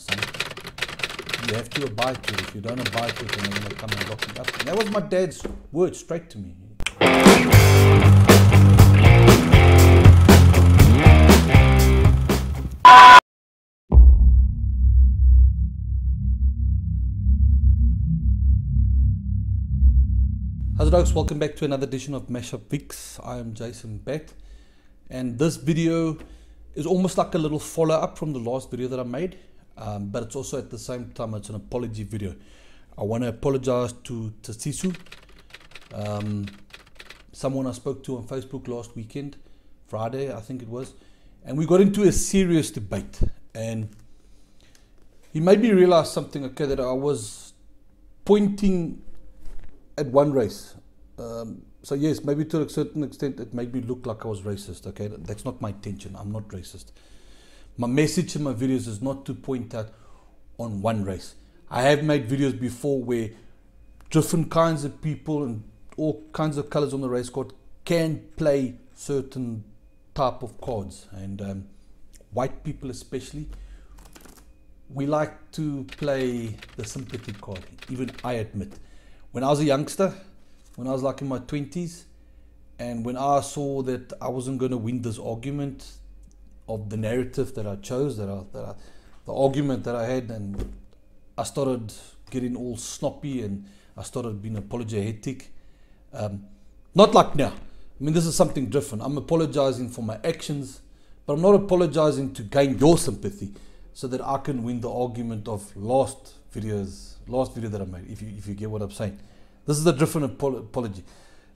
son. You have to abide to it. If you don't abide to it, then they're going to come and lock you up. And that was my dad's word straight to me. How's it folks? Welcome back to another edition of Mashup Vix. I am Jason Batt and this video is almost like a little follow-up from the last video that I made um, but it's also at the same time it's an apology video. I want to apologize to Tasisu, um, someone I spoke to on Facebook last weekend, Friday I think it was, and we got into a serious debate and he made me realize something okay that I was pointing at one race. Um, so yes, maybe to a certain extent it made me look like I was racist. Okay, that's not my intention. I'm not racist. My message in my videos is not to point out on one race. I have made videos before where different kinds of people and all kinds of colors on the race card can play certain type of cards, and um, white people especially. We like to play the sympathy card. Even I admit when I was a youngster, when I was like in my 20s, and when I saw that I wasn't going to win this argument of the narrative that I chose, that I, that I, the argument that I had, and I started getting all snoppy and I started being apologetic. Um, not like now. I mean, this is something different. I'm apologizing for my actions, but I'm not apologizing to gain your sympathy so that I can win the argument of last videos, last video that I made, if you, if you get what I'm saying. This is a different apology.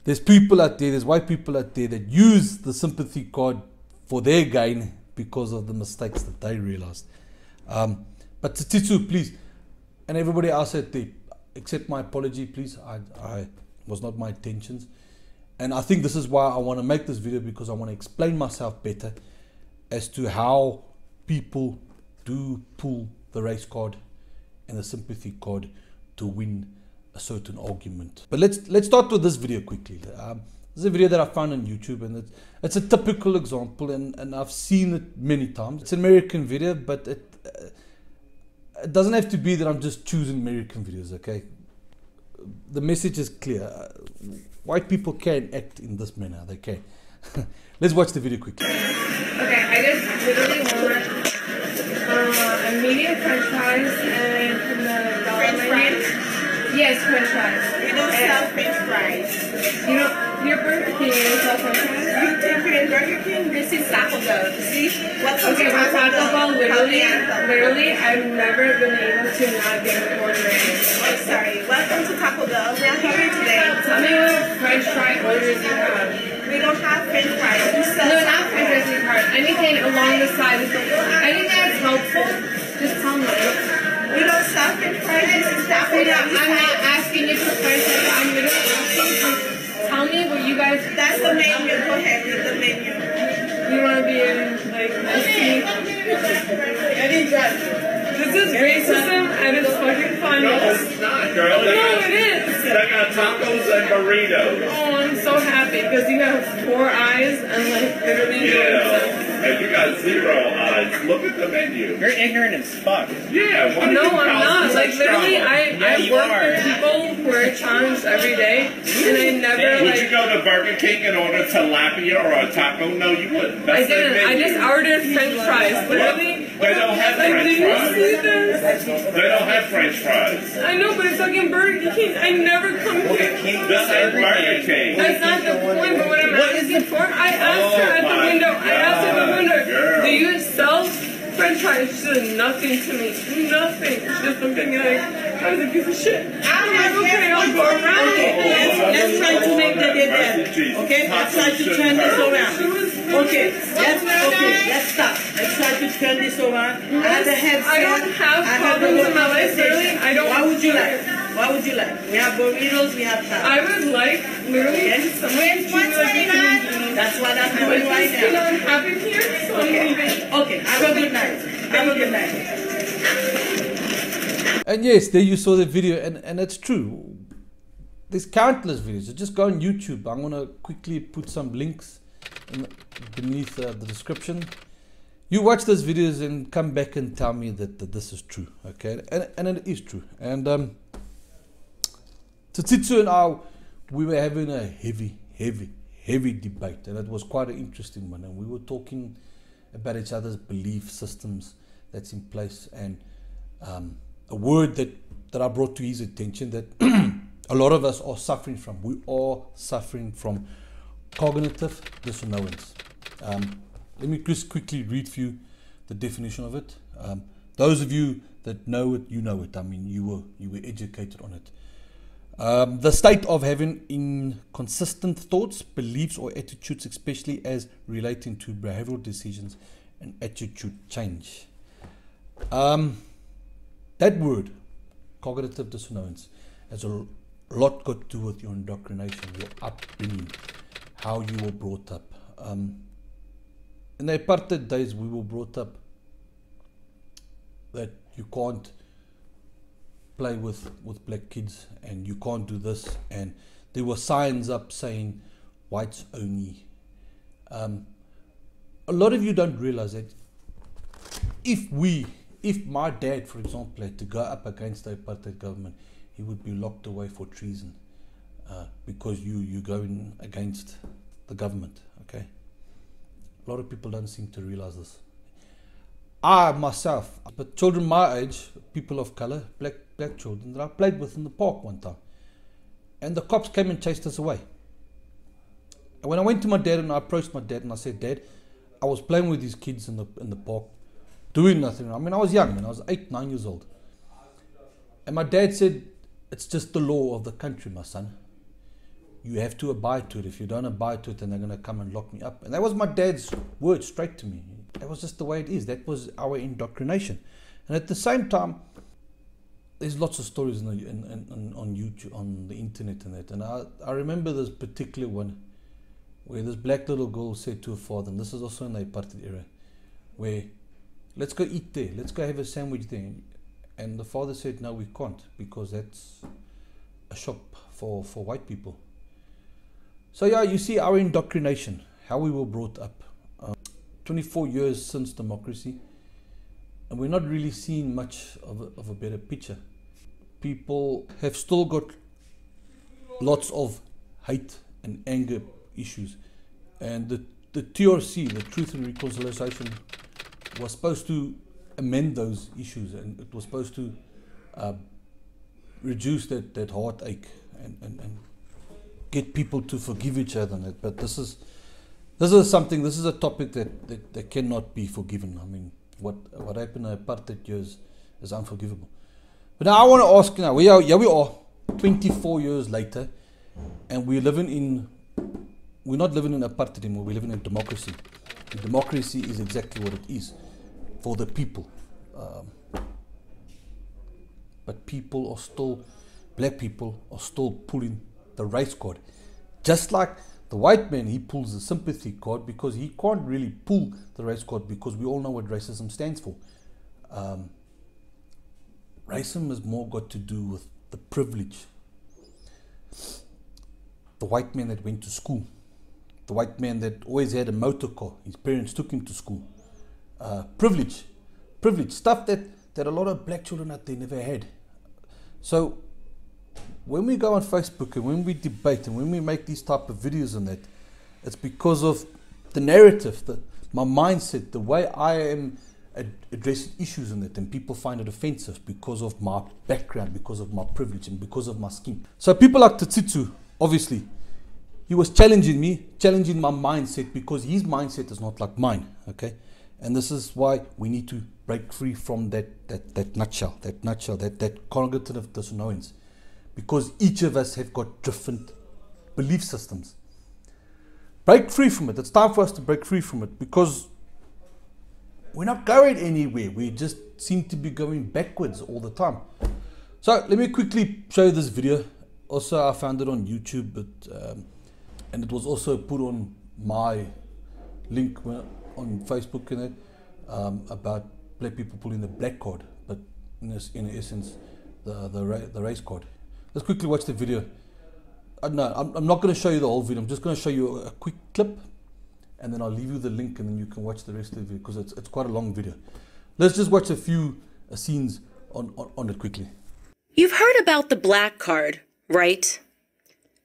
There's people out there, there's white people out there that use the sympathy card for their gain because of the mistakes that they realized. Um, but Titsu, please, and everybody else out there, accept my apology, please. I, I was not my intentions. And I think this is why I want to make this video because I want to explain myself better as to how people do pull the race card and the sympathy card to win a certain argument. But let's let's start with this video quickly. Um, this is a video that I found on YouTube, and it's, it's a typical example, and, and I've seen it many times. It's an American video, but it uh, it doesn't have to be that I'm just choosing American videos. Okay, the message is clear. Uh, white people can act in this manner. They can. let's watch the video quickly. Okay, I just literally want uh, a medium French fries and from the dollar French fries? Yes, French fries. We don't sell French fries. You know, your Burger King is sell You think you're Burger King? This is Taco Bell. See? Welcome Okay, but Taco Bell, literally, literally, I've never been able to not get an order. Oh, sorry. Welcome to Taco Bell. We are here today. Tell me what French fry orders you have. We don't have French fries. We sell No, not French fries card. Anything along the side. Anything that's helpful, just tell me. We don't sell French fries. This is Taco I'm Bell. not, I'm not asking you for French fries. I'm literally asking you. Tell me what you guys. That's the menu. Go ahead. Read the menu. You want to be in like nice to me? This is racism and it's fucking funny. No, it's not, girl. No, got, it is. got tacos and burritos. Oh, I'm so happy because you have four eyes and like literally no Yeah. And you got zero eyes. Look at the menu. You're ignorant as fuck. Yeah. Why No, I'm not. Like extra literally, trouble? I Yeah, I work are. with people who are challenged every day, and I never Would you go to Burger King and order tilapia or a taco? No, you wouldn't. I That's their didn't. I just ordered French fries. Literally, They don't have like, French fries. see this? They don't have French fries. I know, but it's fucking Burger King. I never come here. King This is Burger King. That's not the point, but what I'm What is asking for, I oh asked her Oh at the my window, I asked her at the window, girl. do you sell french fries? She said nothing to me. Nothing. She just looked at me like, I was a piece of shit. I'm like, okay, I'll go around. Let's, let's try to make the day there. Okay? Let's try to turn this around. Okay, let's okay, let's stop. Let's try to turn this around. I have a headset. I don't have I problems in my life, really. I don't- What would you like? What would you like? We have burritos, we have tacos. I would like, literally, Yes. someone to treat me like a human being. That's what I'm doing right now. I'm having here, so I'm leaving. Okay, have a good night. Have a good night. And yes, there you saw the video, and, and it's true. There's countless videos. So just go on YouTube. I'm gonna quickly put some links in, beneath uh, the description. you watch those videos and come back and tell me that, that this is true, okay? And, and it is true. And um, Tsitsu and I, we were having a heavy, heavy, heavy debate, and it was quite an interesting one. And we were talking about each other's belief systems that's in place, and um, a word that, that I brought to his attention that a lot of us are suffering from. We are suffering from cognitive dissonance. Um, let me just quickly read for you the definition of it. Um, those of you that know it, you know it. I mean, you were you were educated on it. Um, the state of having inconsistent thoughts, beliefs, or attitudes, especially as relating to behavioral decisions and attitude change. Um, that word, cognitive dissonance, has a lot got to do with your indoctrination, your upbringing, how you were brought up. Um, in the apartheid days, we were brought up that you can't play with, with black kids and you can't do this. And there were signs up saying whites only. Um, a lot of you don't realize that if we, if my dad, for example, had to go up against the apartheid government, he would be locked away for treason uh, because you you going against the government. Okay, a lot of people don't seem to realize this. I myself, but children my age, people of color, black black children that I played with in the park one time, and the cops came and chased us away. And when I went to my dad and I approached my dad and I said, Dad, I was playing with these kids in the in the park, doing nothing. I mean, I was young, man. I was eight, nine years old. And my dad said, It's just the law of the country, my son. You have to abide to it. If you don't abide to it, then they're going to come and lock me up. And that was my dad's word straight to me. That was just the way it is. That was our indoctrination. And at the same time, there's lots of stories in the, in, in, on YouTube, on the internet, and that. And I, I remember this particular one where this black little girl said to her father, and this is also in the apartheid era, where let's go eat there, let's go have a sandwich there. And the father said, no, we can't because that's a shop for, for white people. So, yeah, you see our indoctrination, how we were brought up. Um, 24 years since democracy, and we're not really seeing much of a, of a better picture. People have still got lots of hate and anger issues, and the, the TRC, the Truth and Reconciliation, was supposed to amend those issues, and it was supposed to uh, reduce that, that heartache and, and, and get people to forgive each other. But this is this is something. This is a topic that, that, that cannot be forgiven. I mean, what what happened in apartheid years is unforgivable. But now I want to ask now. We are yeah we are 24 years later, and we're living in we're not living in apartheid anymore. We're living in democracy. Democracy is exactly what it is for the people. Um, but people are still, black people are still pulling the race card. Just like the white man, he pulls the sympathy card because he can't really pull the race card because we all know what racism stands for. Um, racism has more got to do with the privilege. The white man that went to school, the white man that always had a motor car, his parents took him to school. Uh, privilege, privilege, stuff that, that a lot of black children out there never had. So when we go on Facebook and when we debate and when we make these type of videos on that, it's because of the narrative, the, my mindset, the way I am ad- addressing issues on that, and people find it offensive because of my background, because of my privilege, and because of my skin. So people like Tsitsu, obviously, he was challenging me, challenging my mindset because his mindset is not like mine. Okay, and this is why we need to break free from that that, that nutshell, that nutshell, that that cognitive dissonance because each of us have got different belief systems. Break free from it. It's time for us to break free from it because we're not going anywhere. We just seem to be going backwards all the time. So let me quickly show you this video. Also, I found it on YouTube, but um, and it was also put on my link on Facebook in it um, about black people pulling the black card, but in, this, in essence, the the, ra- the race card. Let's quickly watch the video. Uh, no, I'm, I'm not going to show you the whole video. I'm just going to show you a quick clip and then I'll leave you the link, and then you can watch the rest of the video because it's, it's quite a long video. Let's just watch a few uh, scenes on, on, on it quickly. You've heard about the black card, right?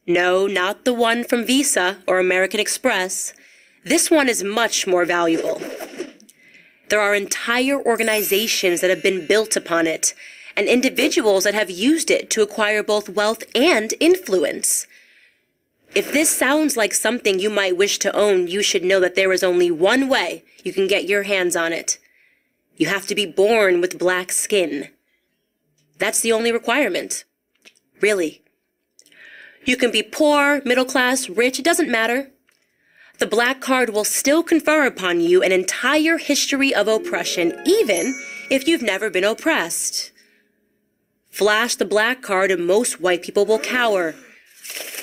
No, not the one from Visa or American Express. This one is much more valuable. There are entire organizations that have been built upon it, and individuals that have used it to acquire both wealth and influence. If this sounds like something you might wish to own, you should know that there is only one way you can get your hands on it. You have to be born with black skin. That's the only requirement. Really. You can be poor, middle class, rich, it doesn't matter. The black card will still confer upon you an entire history of oppression, even if you've never been oppressed. Flash the black card and most white people will cower.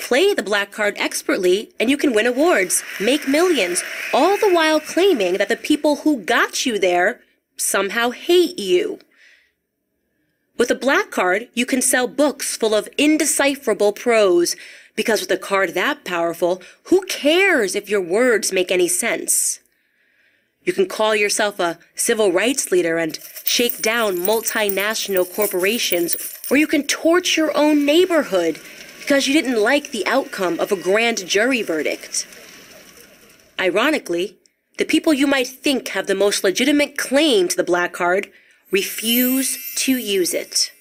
Play the black card expertly and you can win awards, make millions, all the while claiming that the people who got you there somehow hate you. With a black card, you can sell books full of indecipherable prose, because with a card that powerful, who cares if your words make any sense? You can call yourself a civil rights leader and shake down multinational corporations, or you can torch your own neighborhood because you didn't like the outcome of a grand jury verdict. Ironically, the people you might think have the most legitimate claim to the black card refuse to use it.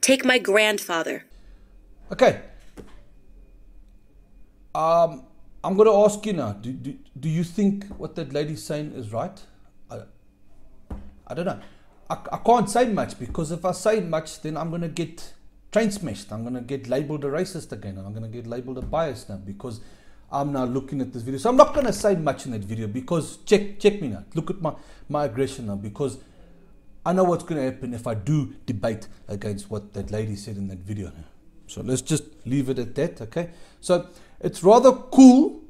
Take my grandfather. Okay. Um, I'm going to ask you now. Do, do, do you think what that lady's saying is right? I, I don't know. I, I can't say much because if I say much, then I'm going to get train smashed. I'm going to get labeled a racist again. And I'm going to get labeled a bias now because I'm now looking at this video. So I'm not going to say much in that video because check check me now. Look at my, my aggression now because I know what's going to happen if I do debate against what that lady said in that video. So let's just leave it at that, okay? So it's rather cool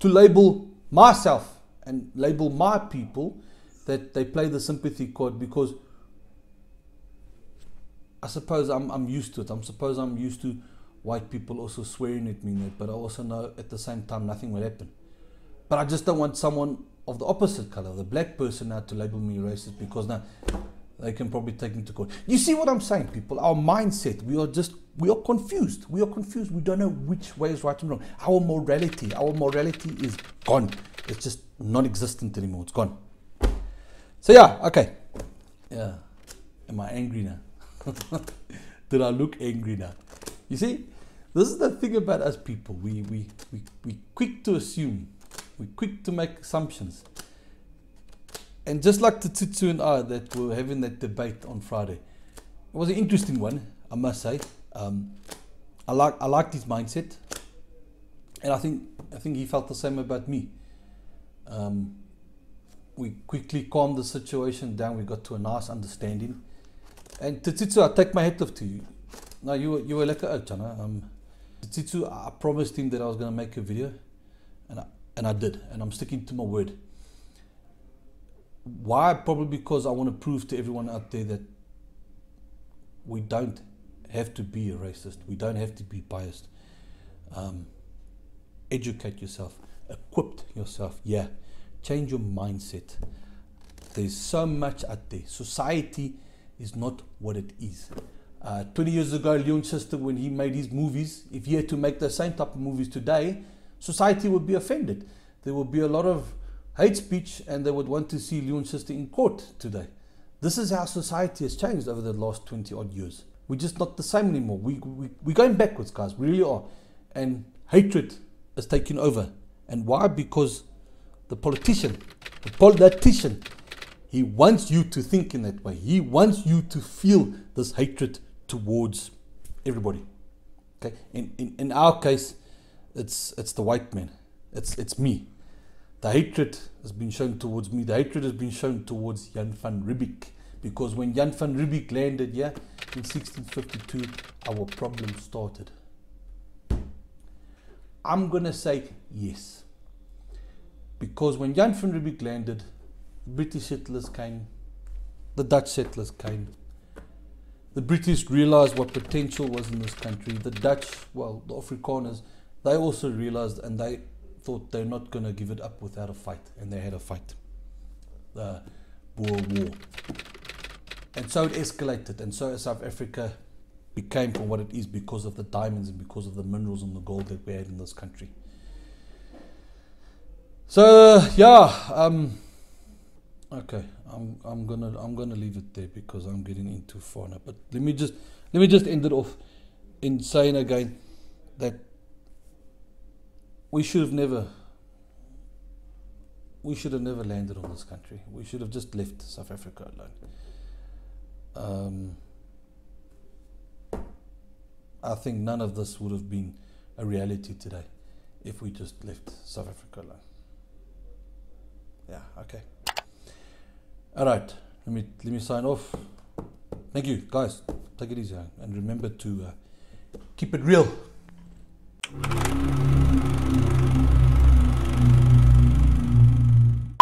to label myself and label my people that they play the sympathy card because I suppose I'm, I'm used to it. I'm suppose I'm used to white people also swearing at me, but I also know at the same time nothing will happen. But I just don't want someone of the opposite color, the black person, now to label me racist because now they can probably take me to court. You see what I'm saying, people? Our mindset, we are just, we are confused. We are confused. We don't know which way is right and wrong. Our morality, our morality is gone. It's just non existent anymore. It's gone. So, yeah, okay. Yeah. Am I angry now? Did I look angry now? You see, this is the thing about us people. We, we, we, we quick to assume we're quick to make assumptions. And just like the and I that were having that debate on Friday, it was an interesting one, I must say. Um, I like I liked his mindset, and I think I think he felt the same about me. Um, we quickly calmed the situation down. We got to a nice understanding. And Titsitsu, I take my hat off to you. No, you were you were like a Chana. Um, Titsitsu, I promised him that I was going to make a video, and and I did, and I'm sticking to my word. Why? Probably because I want to prove to everyone out there that we don't have to be a racist. We don't have to be biased. Um, educate yourself, equip yourself. Yeah, change your mindset. There's so much out there. Society is not what it is. Uh, 20 years ago, Leon Schuster, when he made his movies, if he had to make the same type of movies today, society would be offended. There would be a lot of hate speech and they would want to see Leon Schuster in court today. This is how society has changed over the last 20 odd years. We're just not the same anymore. We, we, we're going backwards, guys. We really are. And hatred is taking over. And why? Because the politician, the politician, he wants you to think in that way. He wants you to feel this hatred towards everybody. Okay? In, in, in our case, it's it's the white man. It's it's me. The hatred has been shown towards me. The hatred has been shown towards Jan van Riebeeck. Because when Jan van Riebeeck landed here in 1652, our problem started. I'm gonna say yes. Because when Jan van Riebeeck landed, the British settlers came, the Dutch settlers came. The British realized what potential was in this country. The Dutch, well, the Afrikaners, they also realized and they thought they're not going to give it up without a fight, and they had a fight. The Boer War. And so it escalated, and so South Africa became for what it is because of the diamonds and because of the minerals and the gold that we had in this country. So yeah, um, okay, I'm I'm gonna I'm gonna leave it there because I'm getting into far now. But let me just let me just end it off in saying again that we should have never we should have never landed on this country. We should have just left South Africa alone. Um, I think none of this would have been a reality today if we just left South Africa alone. Yeah, okay. All right, let me let me sign off. Thank you, guys. Take it easy and remember to uh, keep it real.